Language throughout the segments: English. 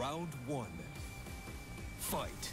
Round one. Fight.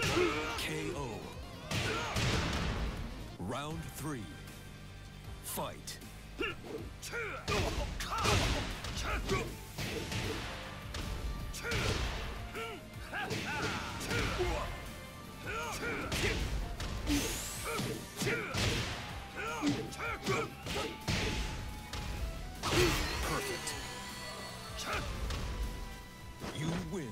KO. Round three. Fight. Perfect. You win.